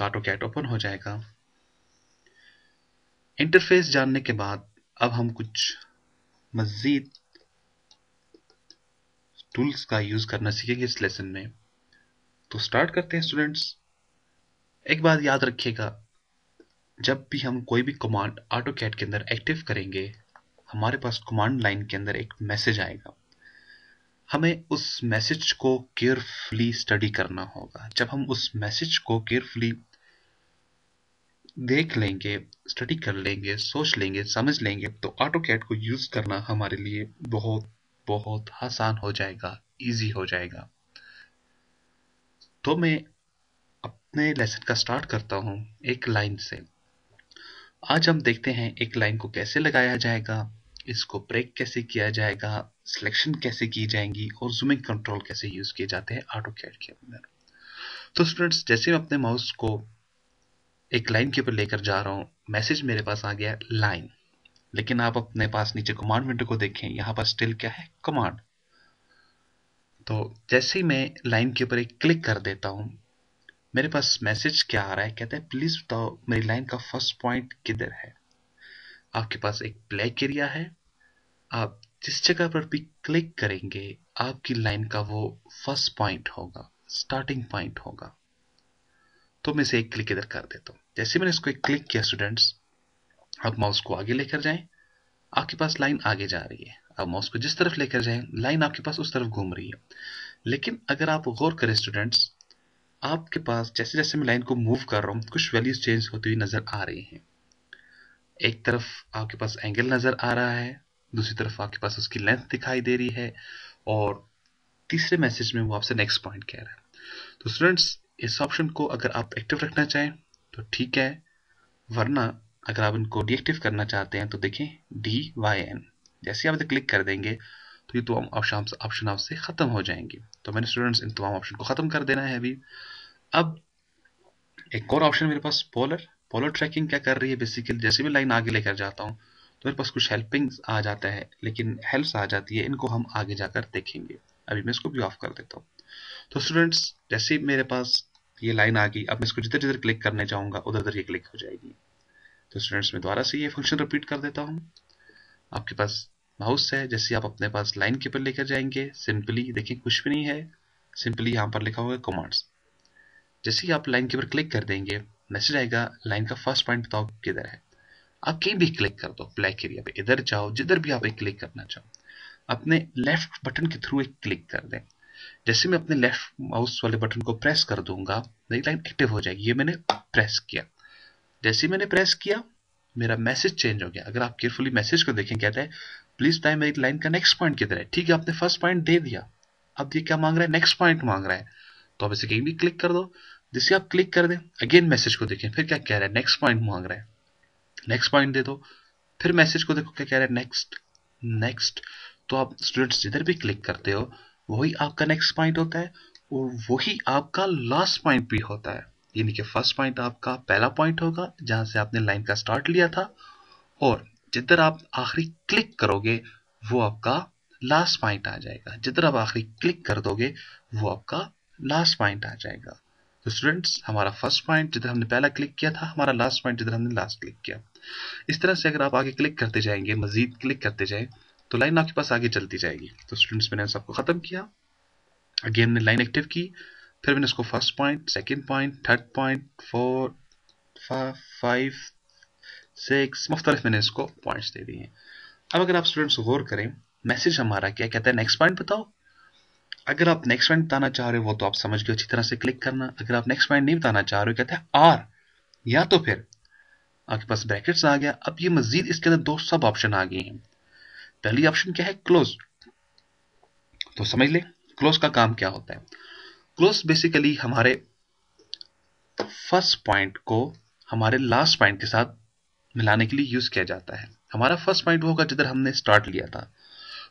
आपका auto cat open हो जाएगा। इंटरफेस जानने के बाद अब हम कुछ मजीद टूल्स का यूज़ करना सीखेंगे इस लेसन में। तो स्टार्ट करते हैं स्टूडेंट्स एक बात याद रखिएगा, जब भी हम कोई भी कमांड ऑटो कैट के अंदर एक्टिव करेंगे, हमारे पास कमांड लाइन के अंदर एक मैसेज आएगा। हमें उस मैसेज को केयरफुली स्टडी करना होगा। जब हम उस मैसेज को केयरफुली देख लेंगे स्टडी कर लेंगे, सोच लेंगे, समझ लेंगे तो ऑटो कैट को यूज़ करना हमारे लिए बहुत बहुत आसान हो जाएगा इजी हो जाएगा। तो मैं अपने लेसन का स्टार्ट करता हूँ एक लाइन से। आज हम देखते हैं एक लाइन को कैसे लगाया जाएगा, इसको ब्रेक कैसे किया जाएगा सिलेक्शन कैसे की जाएँगी, और जूमिंग कंट्रोल कैसे यूज़ किए जाते हैं ऑटो कैड के अंदर। तो स्टूडेंट्स जैसे मैं अपने माउस को एक लाइन के ऊपर लेकर जा रहा हूँ। मैसेज मेरे पास आ गया, लाइन। लेकिन आप अपने पास नीचे कमांड विंडो को देखें। यहाँ पर स्टिल क्या है? कमांड तो जैसे ही मैं लाइन के ऊपर एक क्लिक कर देता हूँ, मेरे पास मैसेज क्या आ रहा है? कहते हैं प्लीज़ बताओ, मेरी लाइन का फ़र्स्ट पॉइंट किधर है? आपके पास एक ब्लैक एरिया है। आप जिस जगह पर भी क्लिक करेंगे, आपकी लाइन का वो फ़र्स्ट पॉइंट होगा स्टार्टिंग पॉइंट होगा। तो मैं इसे एक क्लिक इधर कर देता हूँ। जैसे मैंने इसको क्लिक किया स्टूडेंट्स आप माउस को आगे लेकर जाएँ। आपके पास लाइन आगे जा रही है। आप माउस को जिस तरफ़ लेकर जाएँ लाइन आपके पास उस तरफ़ घूम रही है। लेकिन अगर आप गौर करें स्टूडेंट्स आपके पास, जैसे जैसे मैं लाइन को मूव कर रहा हूँ, कुछ वैल्यूज़ चेंज होती हुई नज़र आ रही हैं। एक तरफ़ आपके पास एंगल नज़र आ रहा है, दूसरी तरफ़ आपके पास उसकी लेंथ दिखाई दे रही है, और तीसरे मैसेज में वो आपसे नेक्स्ट पॉइंट कह रहा है। तो स्टूडेंट्स इस ऑप्शन को अगर आप एक्टिव रखना चाहें तो ठीक है, वरना अगर आप इनको डीएक्टिव करना चाहते हैं तो देखें डी वाई एन जैसे आप क्लिक कर देंगे तो ये तमाम ऑप्शन ऑप्शन आपसे खत्म हो जाएँगे। तो मैंने स्टूडेंट्स इन तमाम ऑप्शन को खत्म कर देना है अभी। अब एक और ऑप्शन मेरे पास पोलर पोलर ट्रैकिंग क्या कर रही है? बेसिकली जैसे भी लाइन आगे लेकर जाता हूँ तो मेरे पास कुछ हेल्पिंग आ जाता है, लेकिन हेल्प्स आ जाती है, इनको हम आगे जाकर देखेंगे। अभी मैं इसको भी ऑफ़ कर देता हूँ। तो स्टूडेंट्स जैसे मेरे पास ये लाइन आ गई। अब मैं इसको जिधर जिधर क्लिक करने जाऊँगा उधर उधर ये क्लिक हो जाएगी। तो स्टूडेंट्स मैं दोबारा से ये फ़ंक्शन रिपीट कर देता हूँ। आपके पास माउस है, जैसे आप अपने पास लाइन के ऊपर लेकर जाएँगे। सिंपली देखिए, कुछ भी नहीं है। सिंपली यहाँ पर लिखा हुआ है कमांड्स जैसे ही आप लाइन के ऊपर क्लिक कर देंगे मैसेज आएगा लाइन का फ़र्स्ट पॉइंट बताओ किधर है। आप कहीं भी क्लिक कर दो ब्लैक एरिया पे। इधर जाओ, जिधर भी आप एक क्लिक करना चाहो। अपने लेफ़्ट बटन के थ्रू एक क्लिक कर दें। जैसे मैं अपने लेफ़्ट माउस वाले बटन को प्रेस कर दूँगा, मेरी लाइन एक्टिव हो जाएगी। ये मैंने प्रेस किया। जैसे मैंने प्रेस किया, मेरा मैसेज चेंज हो गया। अगर आप केयरफुली मैसेज को देखें, कहता है प्लीज़ टाइम मेरी लाइन का नेक्स्ट पॉइंट किधर है? ठीक है, आपने फ़र्स्ट पॉइंट दे दिया। अब ये क्या मांग रहा है? नेक्स्ट पॉइंट मांग रहा है। तो आप इसे कहीं भी क्लिक कर दो। जिससे आप क्लिक कर दें अगेन मैसेज को देखें, फिर क्या कह रहा है? नेक्स्ट पॉइंट मांग रहा है। नेक्स्ट पॉइंट दे दो। फिर मैसेज को देखो, क्या कह रहा है? नेक्स्ट नेक्स्ट तो आप स्टूडेंट्स जिधर भी क्लिक करते हो वही आपका नेक्स्ट पॉइंट होता है और वही आपका लास्ट पॉइंट भी होता है। यानी कि फ़र्स्ट पॉइंट आपका पहला पॉइंट होगा, जहाँ से आपने लाइन का स्टार्ट लिया था। और जिधर आप आखिरी क्लिक करोगे, वो आपका लास्ट पॉइंट आ जाएगा। जिधर आप आखिरी क्लिक कर दोगे, वो आपका लास्ट पॉइंट आ जाएगा। तो स्टूडेंट्स हमारा फ़र्स्ट पॉइंट जिधर हमने पहला क्लिक किया था, हमारा लास्ट पॉइंट जिधर हमने लास्ट क्लिक किया। इस तरह से अगर आप आगे क्लिक करते जाएँगे, मजीद क्लिक करते जाए तो लाइन आपके पास आगे चलती जाएगी। तो स्टूडेंट्स मैंने सबको खत्म किया। अगेन मैंने लाइन एक्टिव की। फिर मैंने इसको first point second point third point four five six मुख्तलिफ़ मैंने इसको पॉइंट्स दे दिए अब अगर आप स्टूडेंट्स गौर करें मैसेज हमारा क्या कहता है? नेक्स्ट पॉइंट बताओ। अगर आप नेक्स्ट पॉइंट बताना चाह रहे हो तो आप समझ गए, अच्छी तरह से क्लिक करना। अगर आप नेक्स्ट पॉइंट नहीं बताना चाह रहे हो, कहते हैं आर या तो फिर आपके पास ब्रैकेट्स आ गया। अब ये मजीद इसके अंदर दो सब ऑप्शन आ गए हैं। पहली ऑप्शन क्या है? क्लोज तो समझ ले क्लोज का काम क्या होता है? क्लोज बेसिकली हमारे फ़र्स्ट पॉइंट को हमारे लास्ट पॉइंट के साथ मिलाने के लिए यूज़ किया जाता है। हमारा फ़र्स्ट पॉइंट होगा जिधर हमने स्टार्ट लिया था।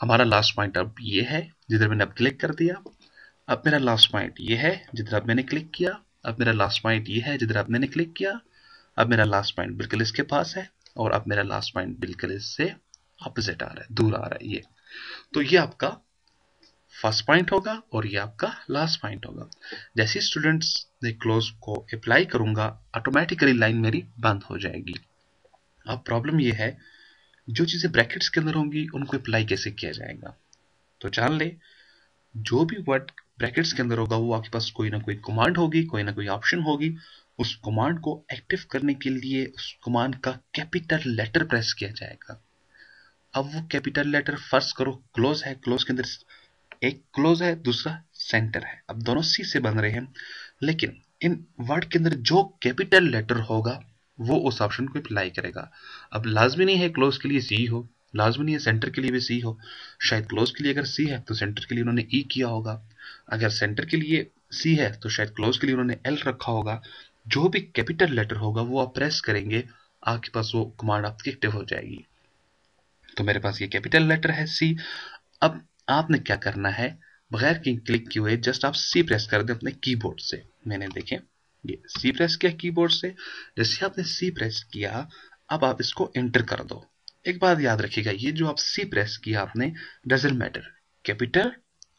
हमारा लास्ट पॉइंट अब ये है, जिधर मैंने अब क्लिक कर दिया। अब मेरा लास्ट पॉइंट ये है, जिधर अब मैंने क्लिक किया। अब मेरा लास्ट पॉइंट ये है, जिधर अब मैंने क्लिक किया। अब मेरा लास्ट पॉइंट बिल्कुल इसके पास है और अब मेरा लास्ट पॉइंट बिल्कुल इससे अपोजिट आ रहा है, दूर आ रहा है, ये। तो ये आपका फ़र्स्ट पॉइंट होगा और ये आपका लास्ट पॉइंट होगा। जैसे स्टूडेंट्स ने क्लोज को अप्लाई करूँगा ऑटोमेटिकली लाइन मेरी बंद हो जाएगी। अब प्रॉब्लम ये है, जो चीज़ें ब्रैकेट्स के अंदर होंगी, उनको अप्लाई कैसे किया जाएगा? तो जान ले, जो भी वर्ड ब्रैकेट्स के अंदर होगा, वो आपके पास कोई ना कोई कमांड होगी, कोई ना कोई ऑप्शन होगी। उस कमांड को एक्टिव करने के लिए उस कमांड का कैपिटल लेटर प्रेस किया जाएगा। अब वो कैपिटल लेटर फ़र्स्ट करो क्लोज है क्लोज के अंदर एक क्लोज है, दूसरा सेंटर है। अब दोनों सी से बन रहे हैं, लेकिन इन वर्ड के अंदर जो कैपिटल लेटर होगा, वो उस ऑप्शन को अप्लाई करेगा। अब लाजमी नहीं है क्लोज के लिए सी हो, लाजमी नहीं है सेंटर के लिए भी सी हो। शायद क्लोज के लिए अगर सी है तो सेंटर के लिए उन्होंने ई e किया होगा। अगर सेंटर के लिए सी है तो शायद क्लोज के लिए उन्होंने एल रखा होगा। जो भी कैपिटल लेटर होगा, वो आप प्रेस करेंगे, आपके पास वो कमांड आपकी एक्टिव हो जाएगी। तो मेरे पास ये कैपिटल लेटर है सी अब आपने क्या करना है? बगैर की क्लिक किए हुए जस्ट आप सी प्रेस कर दें अपने कीबोर्ड से। मैंने देखें, ये सी प्रेस किया कीबोर्ड से। जैसे आपने सी प्रेस किया, अब आप इसको एंटर कर दो। एक बात याद रखिएगा, ये जो आप सी प्रेस किया आपने डजेंट मैटर कैपिटल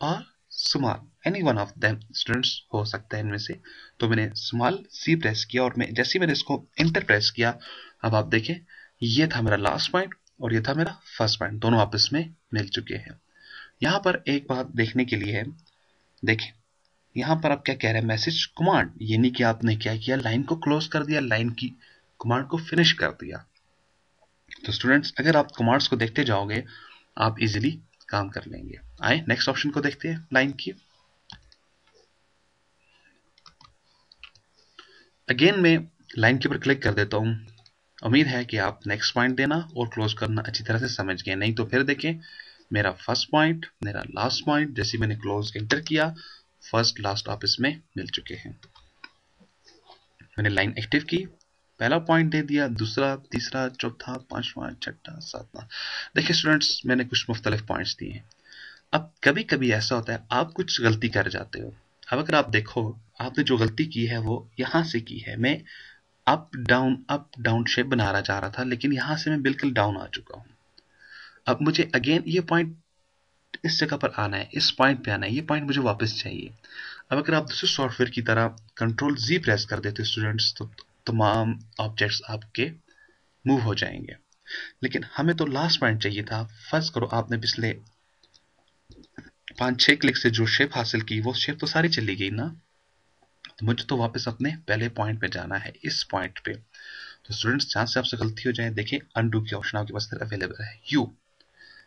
और small any one of them students हो सकता है इनमें से। तो मैंने स्मॉल सी प्रेस किया और मैं, जैसे मैंने इसको इंटर प्रेस किया, अब आप देखें, ये था मेरा लास्ट पॉइंट और ये था मेरा फ़र्स्ट पॉइंट दोनों आपस में मिल चुके हैं। यहाँ पर एक बात देखने के लिए देखें, यहाँ पर आप क्या कह रहे हैं? मैसेज कमांड यानी कि आपने क्या किया? लाइन को क्लोज कर दिया लाइन की कमांड को फिनिश कर दिया। तो स्टूडेंट्स अगर आप कमांड्स को देखते जाओगे, आप इजीली काम कर लेंगे। आए नेक्स्ट ऑप्शन को देखते हैं लाइन की। अगेन मैं लाइन के ऊपर क्लिक कर देता हूँ। उम्मीद है कि आप नेक्स्ट पॉइंट देना और क्लोज करना अच्छी तरह से समझ गए। नहीं तो फिर देखें, मेरा फ़र्स्ट पॉइंट मेरा लास्ट पॉइंट जैसे मैंने क्लोज एंटर किया फ़र्स्ट लास्ट आप इसमें मिल चुके हैं। मैंने लाइन एक्टिव की, पहला पॉइंट दे दिया, दूसरा, तीसरा, चौथा, पांचवा, छठा, सातवा। देखिए स्टूडेंट्स मैंने कुछ मुख्तलिफ़ पॉइंट्स दिए हैं। अब कभी कभी ऐसा होता है, आप कुछ गलती कर जाते हो। अब अगर आप देखो, आपने जो गलती की है, वो यहाँ से की है। मैं up down up down shape बना रहा जा रहा था, लेकिन यहाँ से मैं बिल्कुल डाउन आ चुका हूँ। अब मुझे अगेन ये पॉइंट इस जगह पर आना है, इस पॉइंट पे आना है, ये पॉइंट मुझे वापस चाहिए। अब अगर आप दूसरे सॉफ्टवेयर की तरह कंट्रोल जी प्रेस कर देते स्टूडेंट्स तो तमाम ऑब्जेक्ट्स आपके मूव हो जाएँगे। लेकिन हमें तो लास्ट पॉइंट चाहिए था। फ़र्स्ट करो, आपने पिछले पाँच छह क्लिक से जो शेप हासिल की, वो शेप तो सारी चली गई ना? तो मुझे तो वापस अपने पहले पॉइंट पे जाना है, इस पॉइंट पे। तो स्टूडेंट्स जहाँ से आपसे गलती हो जाए, देखें अनडू की ऑप्शन आपके पास अवेलेबल है। यू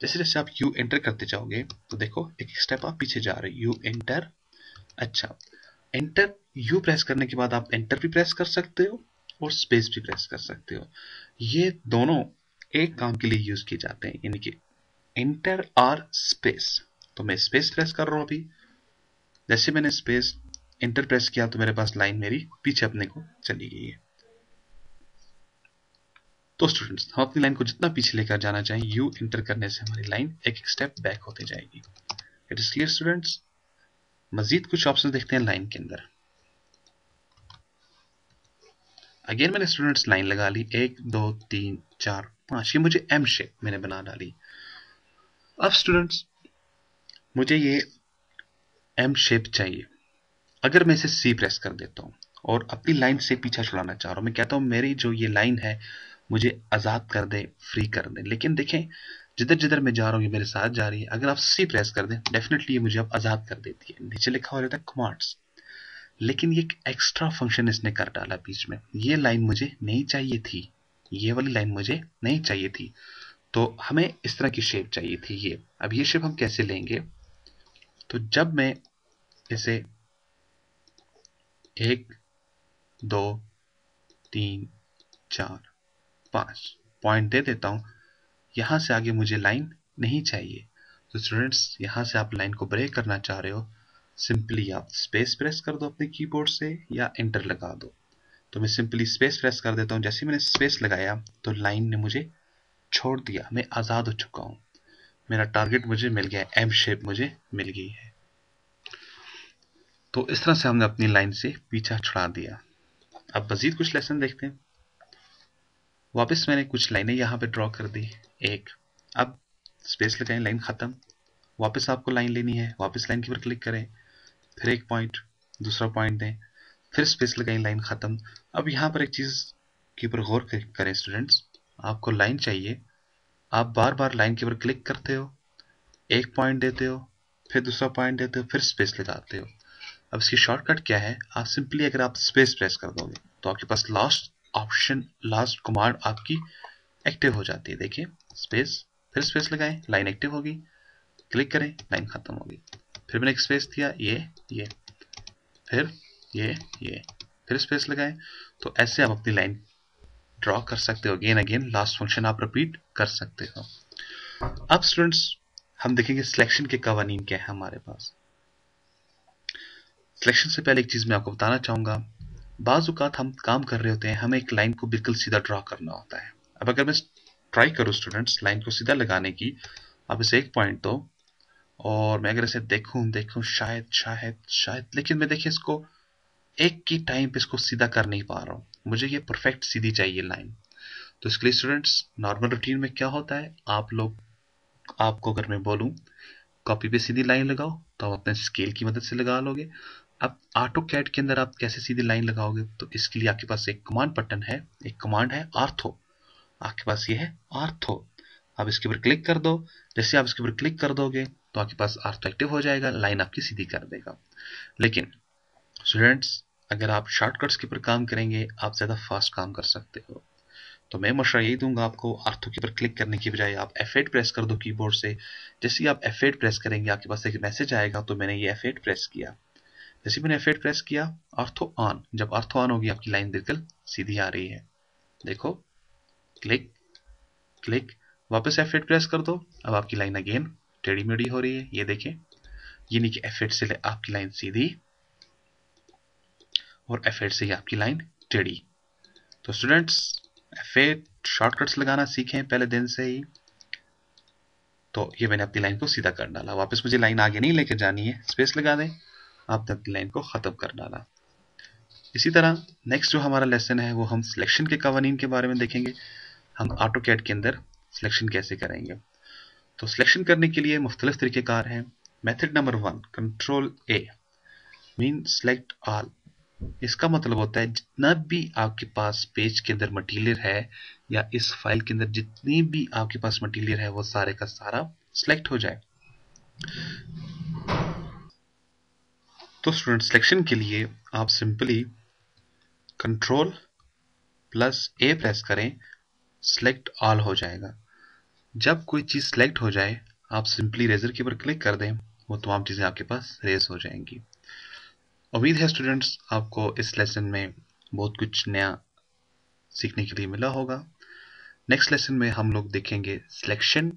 जैसे जैसे आप यू एंटर करते जाओगे तो देखो, एक स्टेप आप पीछे जा रहे हो। यू एंटर अच्छा एंटर यू प्रेस करने के बाद आप एंटर भी प्रेस कर सकते हो और स्पेस भी प्रेस कर सकते हो। ये दोनों एक काम के लिए यूज़ किए जाते हैं, यानी कि एंटर आर स्पेस तो मैं स्पेस प्रेस कर रहा हूँ अभी। जैसे मैंने स्पेस एंटर प्रेस किया तो मेरे पास लाइन मेरी पीछे अपने को चली गई है। तो स्टूडेंट्स हम अपनी लाइन को जितना पीछे लेकर जाना चाहें यू एंटर करने से हमारी लाइन एक एक स्टेप बैक होती जाएगी। इट इज़ क्लियर स्टूडेंट्स मजीद कुछ ऑप्शन देखते हैं लाइन के अंदर। अगेन मैंने स्टूडेंट्स लाइन लगा ली। एक, दो, तीन, चार, पाँच। ये मुझे एम शेप मैंने बना डाली। अब स्टूडेंट्स मुझे ये एम शेप चाहिए। अगर मैं इसे सी प्रेस कर देता हूँ और अपनी लाइन से पीछा छुड़ाना चाह रहा हूँ, मैं कहता हूँ, मेरी जो ये लाइन है, मुझे आज़ाद कर दे फ्री कर दे। लेकिन देखें जिधर जिधर मैं जा रहा हूँ, ये मेरे साथ जा रही है। अगर आप सी प्रेस कर दें डेफिनेटली ये मुझे अब आज़ाद कर देती है। नीचे लिखा हुआ रहता है कमांड्स लेकिन ये एक एक्स्ट्रा फ़ंक्शन इसने कर डाला बीच में। ये लाइन मुझे नहीं चाहिए थी। ये वाली लाइन मुझे नहीं चाहिए थी। तो हमें इस तरह की शेप चाहिए थी ये। अब ये शेप हम कैसे लेंगे? तो जब मैं इसे एक, दो, तीन, चार, पाँच। पॉइंट दे देता हूँ। यहाँ से आगे मुझे लाइन नहीं चाहिए। तो स्टूडेंट्स यहाँ से आप लाइन को ब्रेक करना चाह रहे हो सिंपली आप स्पेस प्रेस कर दो अपने कीबोर्ड से या एंटर लगा दो। तो मैं सिंपली स्पेस प्रेस कर देता हूँ। जैसे मैंने स्पेस लगाया तो लाइन ने मुझे छोड़ दिया। मैं आज़ाद हो चुका हूँ। मेरा टारगेट मुझे मिल गया एम शेप मुझे मिल गई है। तो इस तरह से हमने अपनी लाइन से पीछा छुड़ा दिया। अब मजीद कुछ लेसन देखते हैं। वापस मैंने कुछ लाइनें यहाँ पे ड्रॉ कर दी। एक, अब स्पेस लगाएँ लाइन खत्म। वापस आपको लाइन लेनी है, वापस लाइन के ऊपर क्लिक करें। फिर एक पॉइंट दूसरा पॉइंट दें। फिर स्पेस लगाएँ लाइन ख़त्म। अब यहाँ पर एक चीज़ के ऊपर गौर करें स्टूडेंट्स आपको लाइन चाहिए। आप बार बार लाइन के ऊपर क्लिक करते हो। एक पॉइंट देते हो, फिर दूसरा पॉइंट देते हो, फिर स्पेस लगाते हो। अब इसकी शॉर्टकट क्या है? आप सिंपली अगर आप स्पेस प्रेस कर दोगे तो आपके पास लास्ट ऑप्शन लास्ट कमांड आपकी एक्टिव हो जाती है। देखिए स्पेस फिर स्पेस लगाएँ लाइन एक्टिव होगी। क्लिक करें लाइन खत्म होगी। फिर मैंने एक स्पेस दिया, ये ये। फिर ये ये। फिर स्पेस लगाएँ तो ऐसे आप अपनी लाइन ड्रॉ कर सकते हो। अगेन अगेन लास्ट फ़ंक्शन आप रिपीट कर सकते हो। अब स्टूडेंट्स हम देखेंगे सिलेक्शन के कवानीन क्या है हमारे पास। सिलेक्शन से पहले एक चीज़ मैं आपको बताना चाहूँगा। बाजुकात हम काम कर रहे होते हैं, हमें एक लाइन को बिल्कुल सीधा ड्रॉ करना होता है। अब अगर मैं ट्राई करूँ स्टूडेंट्स लाइन को सीधा लगाने की अब इसे एक पॉइंट दो और मैं अगर इसे देखूँ देखूँ, शायद शायद शायद, लेकिन मैं देखिए इसको एक की टाइम पे इसको सीधा कर नहीं पा रहा हूँ। मुझे ये परफेक्ट सीधी चाहिए लाइन तो इसके लिए स्टूडेंट्स नॉर्मल रूटीन में क्या होता है? आप लोग, आपको अगर मैं बोलूँ कॉपी पे सीधी लाइन लगाओ तो आप अपने स्केल की मदद से लगा लोगे। अब ऑटो कैट के अंदर आप कैसे सीधी लाइन लगाओगे? तो इसके लिए आपके पास एक कमांड बटन है, एक कमांड है आर्थो आपके पास ये है आर्थो आप इसके ऊपर क्लिक कर दो। जैसे आप इसके ऊपर क्लिक कर दोगे तो आपके पास आर्थो एक्टिव हो जाएगा लाइन आपकी सीधी कर देगा। लेकिन स्टूडेंट्स अगर आप शॉर्टकट्स के ऊपर काम करेंगे, आप ज़्यादा फास्ट काम कर सकते हो। तो मैं मशा यही दूँगा आपको आर्थो के ऊपर क्लिक करने की बजाय आप F8 प्रेस कर दो कीबोर्ड से। जैसे आप F8 प्रेस करेंगे, आपके पास एक मैसेज आएगा तो मैंने ये F8 प्रेस किया। जैसे मैंने F8 प्रेस किया अर्थो ऑन। जब अर्थो ऑन होगी, आपकी लाइन बिल्कुल सीधी आ रही है। देखो, क्लिक क्लिक, वापस F8 प्रेस कर दो। अब आपकी लाइन अगेन टेढ़ी मेढ़ी हो रही है। ये देखें ये नहीं कि F8 से आपकी लाइन सीधी और F8 से ही आपकी लाइन टेढ़ी। तो स्टूडेंट्स एफ़ शॉर्टकट्स लगाना सीखें पहले दिन से ही। तो ये मैंने अपनी लाइन को सीधा कर डाला। वापस मुझे लाइन आगे नहीं लेकर जानी है। स्पेस लगा दें। आपने अपनी लाइन को ख़त्म कर डाला। इसी तरह नेक्स्ट जो हमारा लेसन है, वो हम सिलेक्शन के कवानीन के बारे में देखेंगे। हम ऑटो कैट के अंदर सिलेक्शन कैसे करेंगे। तो सिलेक्शन करने के लिए मुख्तलिफ़ तरीक़ेकार हैं। Method number one control A mean select all इसका मतलब होता है, जितना भी आपके पास पेज के अंदर मटीरियल है, या इस फ़ाइल के अंदर जितनी भी आपके पास मटीरियल है, वो सारे का सारा सिलेक्ट हो जाए। तो स्टूडेंट सिलेक्शन के लिए आप simply control plus A press करें सिलेक्ट ऑल हो जाएगा। जब कोई चीज़ सिलेक्ट हो जाए, आप सिंपली रेजर के ऊपर क्लिक कर दें, वो तमाम चीज़ें आपके पास रेज हो जाएँगी। उम्मीद है स्टूडेंट्स आपको इस लेसन में बहुत कुछ नया सीखने के लिए मिला होगा। नेक्स्ट लेसन में हम लोग देखेंगे सिलेक्शन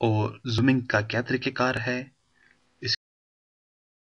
और जूमिंग का क्या तरीक़ेकार है